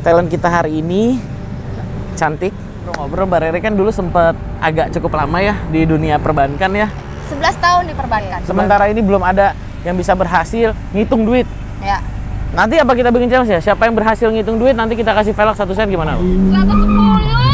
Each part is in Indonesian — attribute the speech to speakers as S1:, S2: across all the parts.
S1: talent kita hari ini cantik. Ngobrol Mbak Rere kan dulu sempat agak cukup lama ya di dunia perbankan ya.
S2: 11 tahun di perbankan.
S1: Sementara ini belum ada yang bisa berhasil ngitung duit.
S2: Ya.
S1: Nanti apa kita bikin challenge ya? Siapa yang berhasil ngitung duit nanti kita kasih velg satu sen gimana?
S2: 110,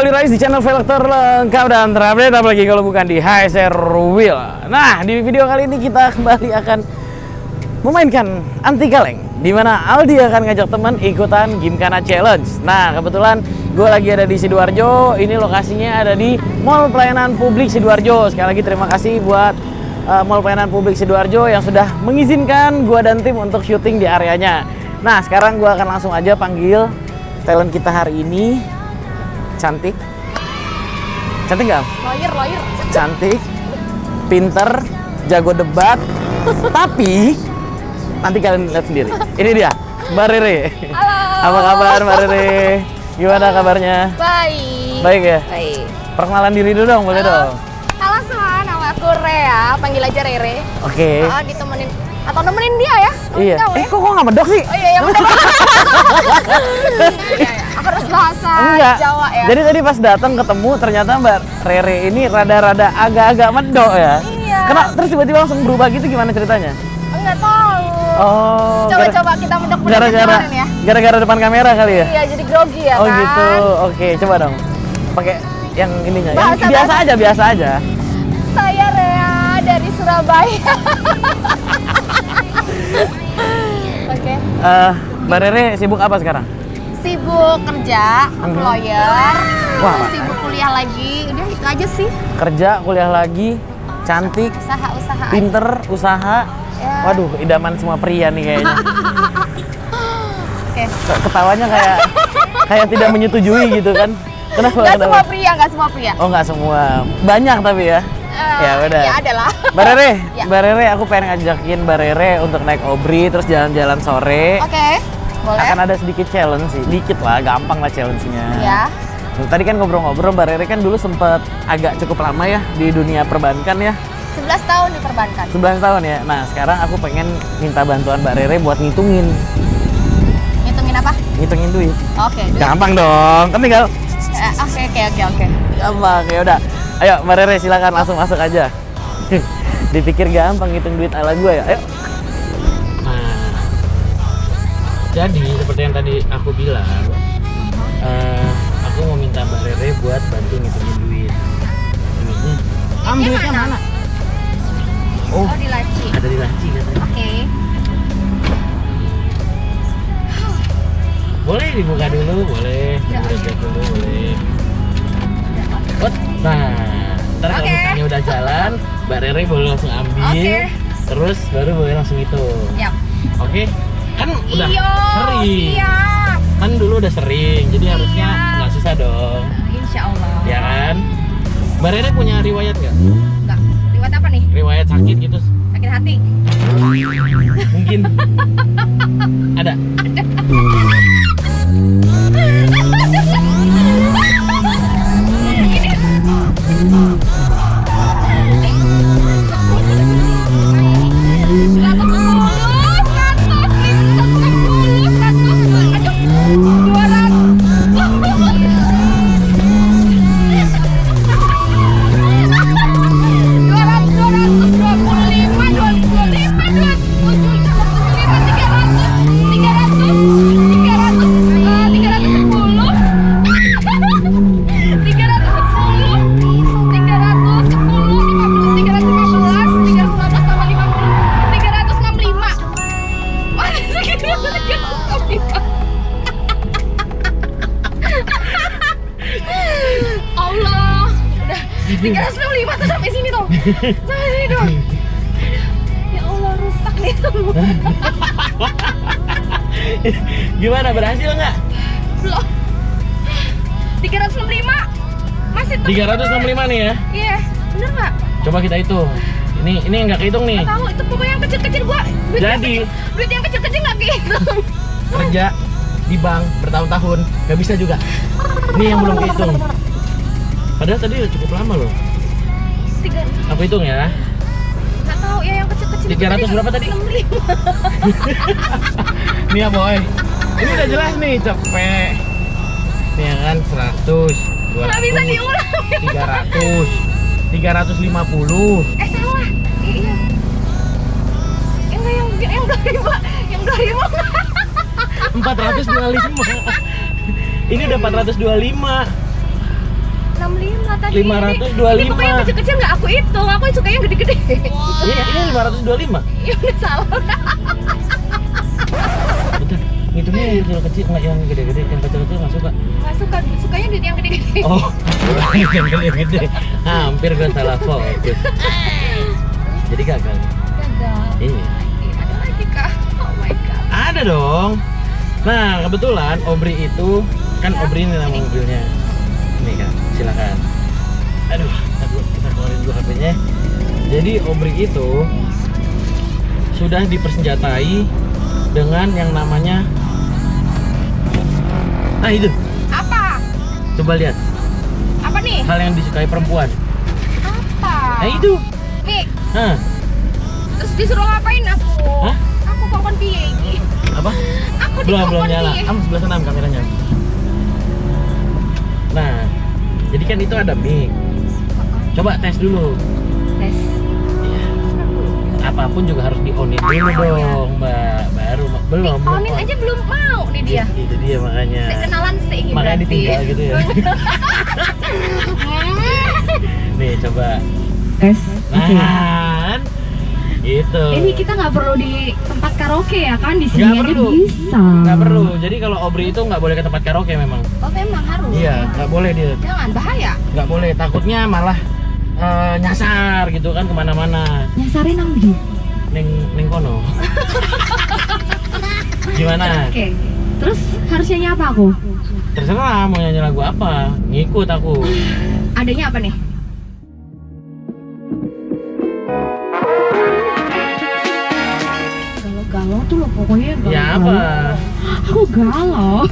S1: balik lagi di channel velg terlengkap dan terupdate apalagi kalau bukan di HSR Wheel. Nah, di video kali ini kita kembali akan memainkan anti kaleng di mana Aldi akan ngajak teman ikutan Gymkhana Challenge. Nah, kebetulan gue lagi ada di Sidoarjo. Ini lokasinya ada di Mall Pelayanan Publik Sidoarjo. Sekali lagi terima kasih buat uh, Mall Pelayanan Publik Sidoarjo yang sudah mengizinkan gue dan tim untuk syuting di areanya. Nah, sekarang gue akan langsung aja panggil talent kita hari ini cantik cantik nggak
S2: Lawyer, lawyer.
S1: cantik pinter jago debat tapi nanti kalian lihat sendiri ini dia Mbak Rere
S2: Halo.
S1: apa kabar Mbak Rere gimana kabarnya
S2: Baik.
S1: baik ya
S2: Baik.
S1: perkenalan diri dulu dong boleh
S2: Halo.
S1: dong
S2: Halo semua, nama aku Rea. Panggil aja Rere.
S1: oke
S2: Ah, ditemenin atau nemenin dia ya? Nemenin
S1: iya
S2: kamu
S1: eh
S2: ya?
S1: kok kok nggak medok sih
S2: Oh iya, yang Iya, iya. Bahasa
S1: Enggak.
S2: Jawa ya.
S1: Jadi tadi pas datang ketemu ternyata Mbak Rere ini rada-rada agak-agak medok ya.
S2: Iya.
S1: Kenapa terus tiba-tiba langsung berubah gitu gimana ceritanya?
S2: Enggak tahu.
S1: Oh.
S2: Coba-coba kita mendok-mendok
S1: gara-gara
S2: ya.
S1: gara-gara depan kamera kali ya?
S2: Iya, jadi grogi ya
S1: oh
S2: kan?
S1: gitu. Oke, coba dong. Pakai yang ininya. Yang biasa
S2: bahasa-
S1: aja, biasa aja.
S2: Saya Rea dari Surabaya. Oke.
S1: Eh, Mbak Rere sibuk apa sekarang?
S2: Sibuk kerja, employer,
S1: Mhm. Wah,
S2: terus sibuk kuliah lagi. Udah itu aja sih.
S1: Kerja, kuliah lagi, cantik,
S2: Usaha-usaha aja.
S1: pinter, usaha.
S2: Ya.
S1: Waduh, idaman semua pria nih kayaknya.
S2: Oke.
S1: Ketawanya kayak kayak tidak menyetujui gitu kan. Kenapa?
S2: Gak
S1: kenapa?
S2: semua pria, gak semua pria.
S1: Oh nggak semua, banyak tapi ya.
S2: Eh,
S1: ya udah.
S2: Ya ada lah.
S1: Mbak Rere,
S2: Ya.
S1: Mbak Rere, aku pengen ngajakin Mbak Rere untuk naik obri terus jalan-jalan sore.
S2: Oke. Boleh.
S1: Akan ada sedikit challenge sih, dikit lah, gampang lah challenge-nya.
S2: Ya.
S1: Tadi kan ngobrol-ngobrol, Mbak Rere kan dulu sempet agak cukup lama ya di dunia perbankan ya,
S2: 11 tahun di perbankan.
S1: 11 tahun ya. Nah sekarang aku pengen minta bantuan Mbak Rere buat ngitungin,
S2: Ngitungin apa?
S1: ngitungin duit.
S2: Oke. duit.
S1: Gampang dong, kan tinggal
S2: Eh, Oke, oke, oke, oke.
S1: gampang ya udah. Ayo Mbak Rere silakan langsung masuk aja. Dipikir gampang ngitung duit ala gue ya. Ayo. Jadi seperti yang tadi aku bilang, eh, aku mau minta Mbak Rere buat bantu ngitungin duit. Duitnya. Am
S2: Duitnya
S1: duitnya
S2: mana?
S1: mana? Oh,
S2: Oh, di laci.
S1: ada di laci katanya.
S2: Oke.
S1: Boleh dibuka dulu, boleh.
S2: Ya,
S1: Dibuka dulu, boleh. What? Nah, ntar kalau
S2: Oke.
S1: misalnya udah jalan, Mbak Rere boleh langsung ambil.
S2: Oke.
S1: Terus baru boleh langsung itu.
S2: Yap.
S1: Oke? Kan udah
S2: Iyo,
S1: sering.
S2: siap.
S1: Kan dulu udah sering, jadi
S2: Iya.
S1: harusnya nggak susah dong.
S2: Insya Allah.
S1: Ya kan? Mbak Rere punya riwayat nggak?
S2: Enggak. Riwayat apa nih?
S1: Riwayat sakit gitu?
S2: Sakit hati.
S1: Mungkin. Ada?
S2: Allah, sampai sini tuh. Ya Allah rusak nih
S1: Gimana berhasil nggak?
S2: Belum 365 Masih tetap
S1: 365 nih ya.
S2: Iya, bener nggak?
S1: Coba kita hitung. Ini ini nggak kehitung nih.
S2: Tahu itu pokoknya yang kecil-kecil gua. Duit yang
S1: Jadi
S2: kecil, duit yang kecil-kecil nggak kehitung.
S1: kerja di bank bertahun-tahun nggak bisa juga. Ini yang belum kehitung. Padahal tadi udah cukup lama loh.
S2: Tiga,
S1: Aku hitung ya.
S2: nggak tahu ya yang kecil-kecil.
S1: 300 berapa tadi?
S2: Enam lima.
S1: Nih ya boy. Ini udah jelas nih cepet. Nih ya kan 100, 200,
S2: Nggak bisa diulang.
S1: 300, 350.
S2: Eh salah. Eh, iya. Enggak yang yang dua ribu, yang dua ribu.
S1: 425 ini udah 425
S2: Enam lima tadi.
S1: 525.
S2: Ini pokoknya yang kecil-kecil nggak aku hitung. Aku suka yang gede-gede.
S1: ini ini 525
S2: Ya udah salah.
S1: Bentar, ngitungnya yang kecil kecil nggak yang gede-gede yang kecil kecil nggak suka
S2: Nggak suka, sukanya duit yang gede-gede.
S1: oh yang gede-gede hampir gue salah fokus jadi gagal
S2: Gagal.
S1: iya
S2: Ada lagi kah? Oh my god.
S1: ada dong nah kebetulan Obri itu kan Obri ini nama mobilnya ini kan silakan aduh aduh kita keluarin dulu HP-nya jadi Obri itu sudah dipersenjatai dengan yang namanya nah itu
S2: Apa?
S1: coba lihat
S2: Apa nih?
S1: hal yang disukai perempuan
S2: Apa?
S1: nah itu
S2: Nih,
S1: Hah,
S2: terus disuruh ngapain aku?
S1: Hah?
S2: Aku kongkon piye iki?
S1: apa
S2: Aku
S1: belum belum nyala am sebelah sana Am, kameranya nah jadi kan itu ada mic coba tes dulu
S2: Tes.
S1: Iya. apa pun juga harus di on dulu dong mbak baru belum belum
S2: Onin
S1: on.
S2: aja belum mau nih dia.
S1: itu dia makanya
S2: kenalan sih
S1: makanya
S2: berarti.
S1: ditinggal gitu ya nih coba
S3: Tes.
S1: nah kan gitu
S3: Ini kita nggak perlu di tempat karaoke ya kan di sini
S1: Nggak
S3: aja
S1: perlu.
S3: bisa.
S1: nggak perlu jadi kalau Obri itu nggak boleh ke tempat karaoke memang
S2: Oh memang harus.
S1: iya nggak boleh dia
S2: Jangan bahaya.
S1: nggak boleh takutnya malah eh, nyasar gitu kan ke mana-mana
S3: Nyasarin nang di.
S1: neng neng kono gimana
S3: Oke. Terus harus nyanyi apa aku?
S1: terserah mau nyanyi lagu apa ngikut aku
S2: Adanya apa nih?
S3: Pokoknya galau.
S1: ya apa
S3: Aku galau.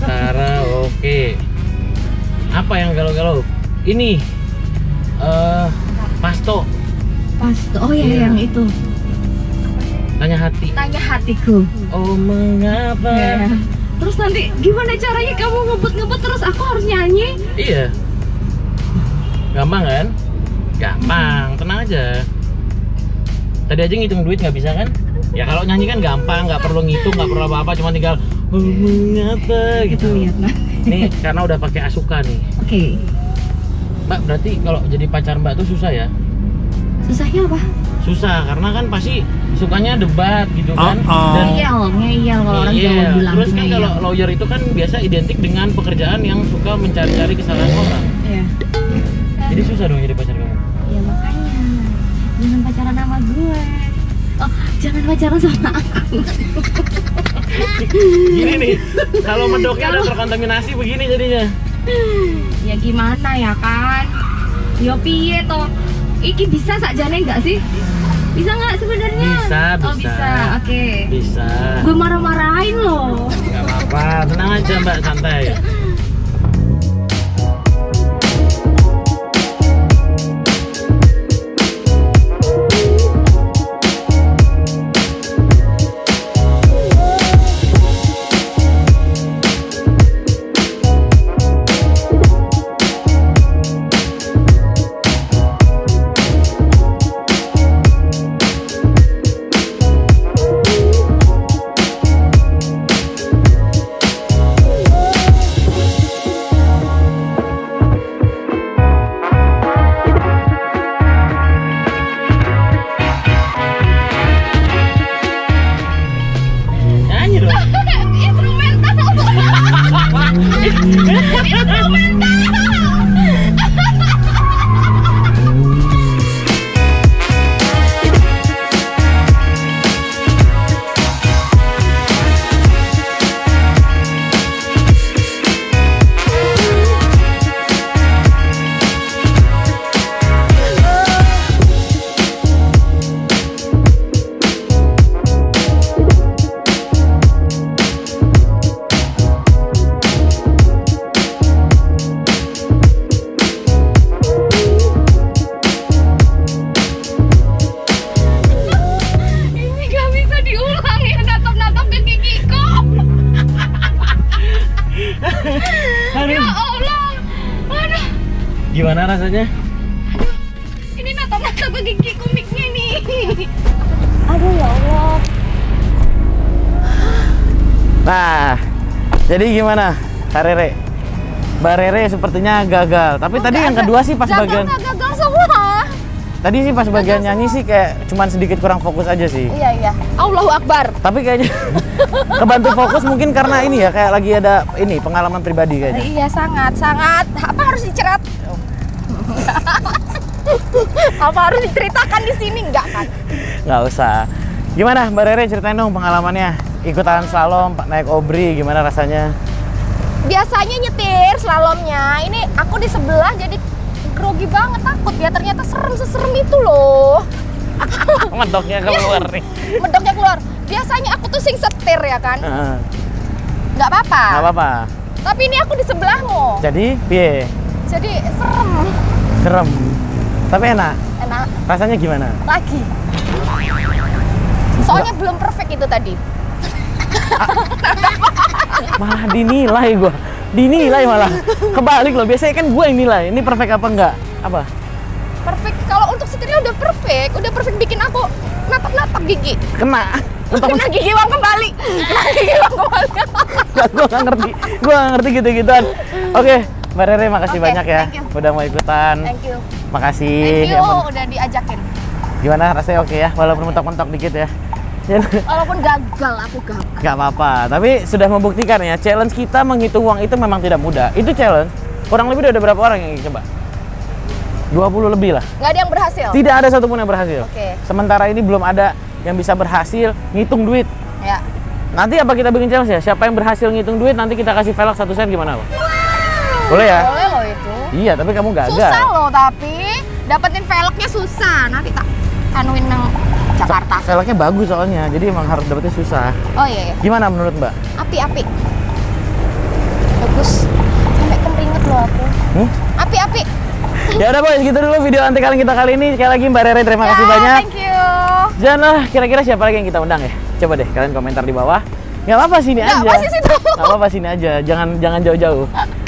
S1: karaoke apa yang galau-galau ini eh pasto
S3: Pas oh ya
S1: Iya.
S3: yang itu.
S1: tanya hati
S2: Tanya hatiku.
S1: oh mengapa
S3: Ya. Terus nanti gimana caranya kamu ngebut-ngebut terus aku harus nyanyi?
S1: iya gampang kan gampang tenang aja tadi aja ngitung duit nggak bisa kan ya kalau nyanyi kan gampang nggak perlu ngitung nggak perlu apa-apa cuma tinggal oh, mengapa gitu
S3: nah.
S1: nih karena udah pakai asuka nih
S3: Oke.
S1: mbak berarti kalau jadi pacar mbak tuh susah ya
S3: Susahnya apa?
S1: susah karena kan pasti sukanya debat gitu kan dan
S3: Ngeyel, ngeyel kalau orang
S1: Iya,
S3: Jawa bilang
S1: terus kan
S3: ngeyel.
S1: kalau lawyer itu kan biasa identik dengan pekerjaan yang suka mencari-cari kesalahan orang
S3: Iya.
S1: jadi susah dong jadi pacar kamu
S3: Ya makanya jangan pacaran sama gue. Oh, jangan pacaran sama aku.
S1: gini nih kalau medoknya udah terkontaminasi begini jadinya
S3: ya gimana ya kan? Yo piye toh? Iki bisa sakjane enggak sih? Bisa nggak sebenarnya?
S1: Bisa,
S3: Oh
S1: bisa.
S3: bisa. Oke.
S1: bisa
S3: Gue marah-marahin loh.
S1: nggak apa-apa tenang aja mbak santai jadi gimana, Karere? Mbak Rere sepertinya gagal. Tapi tadi yang kedua sih pas
S2: gagal,
S1: bagian
S2: Gagal, gagal semua.
S1: tadi sih pas bagian nyanyi sih kayak cuman sedikit kurang fokus aja sih.
S2: Iya, iya. Allahu Akbar.
S1: Tapi kayaknya kebantu fokus mungkin karena ini ya kayak lagi ada ini pengalaman pribadi kayaknya.
S2: Iya, sangat, sangat. Apa harus dicerat? Apa harus diceritakan di sini? Enggak kan?
S1: Nggak usah. Gimana Mbak Rere ceritain dong pengalamannya ikutan slalom naik obri gimana rasanya?
S2: Biasanya nyetir slalomnya. Ini aku di sebelah jadi grogi banget takut ya. Ternyata serem seserem itu loh.
S1: Medoknya keluar nih.
S2: Medoknya keluar. Biasanya aku tuh sing setir ya kan. Nggak apa-apa.
S1: Nggak apa-apa.
S2: Tapi ini aku di sebelahmu.
S1: Jadi, piye?
S2: Jadi serem.
S1: Serem. Tapi enak.
S2: Enak
S1: Rasanya gimana?
S2: lagi. Soalnya belum perfect itu tadi.
S1: Malah dinilai gua. Dinilai malah. Kebalik loh. Biasanya kan gua yang nilai. Ini perfect apa enggak? Apa?
S2: Perfect. Kalau untuk setirnya udah perfect, udah perfect bikin aku napak-napak gigi.
S1: Kena. Untuk
S2: Kena gigi uang kembali. Kena gigi uang kembali.
S1: Nggak, gua nggak ngerti. Gua nggak ngerti gitu-gituan. Oke, Mbak Rere makasih
S2: Oke,
S1: banyak ya.
S2: thank you.
S1: Udah mau ikutan.
S2: Thank you.
S1: Makasih.
S2: Thank you
S1: Ya
S2: udah diajakin.
S1: Gimana rasanya oke ya? Walaupun mentok-mentok dikit ya.
S2: Walaupun gagal, aku gagal.
S1: Gak apa-apa, tapi sudah membuktikan ya challenge kita menghitung uang itu memang tidak mudah. Itu challenge, kurang lebih udah ada berapa orang yang coba? 20 lebih lah.
S2: Nggak ada yang berhasil.
S1: Tidak ada satupun yang berhasil.
S2: Oke.
S1: Sementara ini belum ada yang bisa berhasil ngitung duit.
S2: Ya.
S1: Nanti apa kita bikin challenge ya? Siapa yang berhasil ngitung duit nanti kita kasih velg satu set gimana? Pak? Boleh ya?
S2: Boleh loh itu.
S1: Iya, tapi kamu gagal.
S2: Susah loh tapi dapetin velgnya susah. Nanti tak anuin nang Jakarta.
S1: Velgnya bagus soalnya, jadi emang harus dapetnya susah.
S2: Oh iya, iya.
S1: Gimana menurut Mbak?
S2: Api-api. Bagus. Sampai keringet loh aku.
S1: Hmm?
S2: Api-api.
S1: Ya udah boys, gitu dulu video anti kalian kita kali ini. Sekali lagi Mbak Rere terima kasih
S2: Ya,
S1: banyak.
S2: Thank you.
S1: Jangan kira-kira siapa lagi yang kita undang ya? Coba deh kalian komentar di bawah. Nggak apa-apa sini
S2: Nggak,
S1: aja.
S2: situ.
S1: Nggak apa-apa sini aja. Jangan jangan jauh-jauh.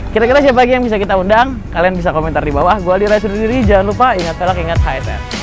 S1: Kira-kira siapa lagi yang bisa kita undang? Kalian bisa komentar di bawah. Gua Aldi Sudiri. Jangan lupa ingat velg, ingat HSR.